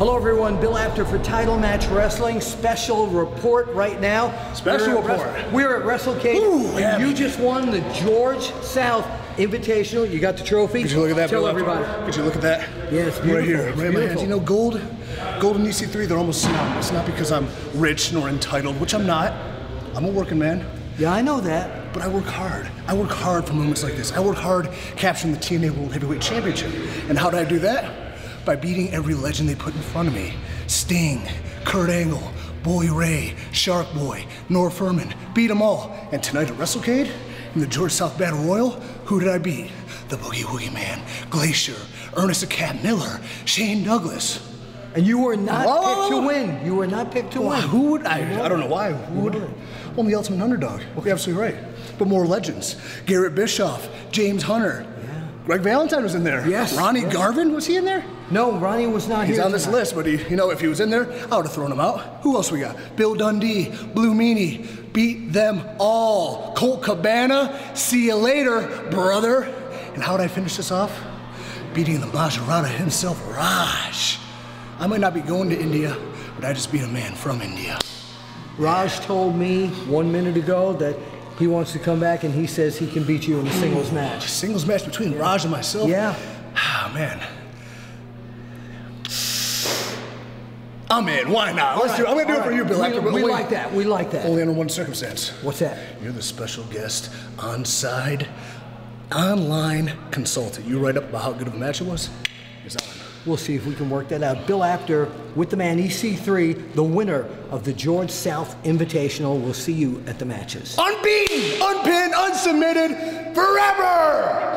Hello, everyone. Bill Apter for Title Match Wrestling. Special report right now. Special We're report. We're at WrestleCade, Ooh, and you just won the George South Invitational. You got the trophy. Could you look at that, Tell Bill? everybody. Could you look at that? Yeah, it's Right here, It's right in my hands. You know, gold, gold and EC3, they're almost synonymous. Not because I'm rich nor entitled, which I'm not. I'm a working man. Yeah, I know that. But I work hard. I work hard for moments like this. I work hard capturing the TNA World Heavyweight Championship. And how did I do that? By beating every legend they put in front of me. Sting, Kurt Angle, Bully Ray, Shark Boy, Norv Fernum. Beat them all. And tonight at WrestleCade, in the George South Battle Royal, who did I beat? The Boogie Woogie Man, Glacier, Ernest the Cat Miller, Shane Douglas. And you were not Whoa, picked to win. You were not picked to Why, win. who would I? I don't know why. Who would? Well, I'm the ultimate underdog. You're absolutely right. But more legends: Garrett Bischoff, James Hunter, Greg Valentine was in there. Yes, Ronnie yes. Garvin was he in there? No, Ronnie was not He's here. on this tonight. list, but he, you know, if he was in there, I would have thrown him out. Who else we got? Bill Dundee, Blue Meanie, beat them all. Colt Cabana, see you later, brother. And how would I finish this off? Beating the Maserati himself, Raj. I might not be going to India, but I just beat a man from India. Raj told me one minute ago that he wants to come back and he says he can beat you in a singles match. Singles match between Raj and myself? Yeah. Ah, man. I'm in. Why not? Let's do it. I'm going to do it for you, Bill. We, After, we like that. We like that. Only under one circumstance. What's that? You're the special guest on side online consultant. You write up about how good of a match it was? It's on. We'll see if we can work that out. Bill Apter with the man EC3, the winner of the George South Invitational. We'll see you at the matches. Unbeaten, unpinned, unsubmitted, forever!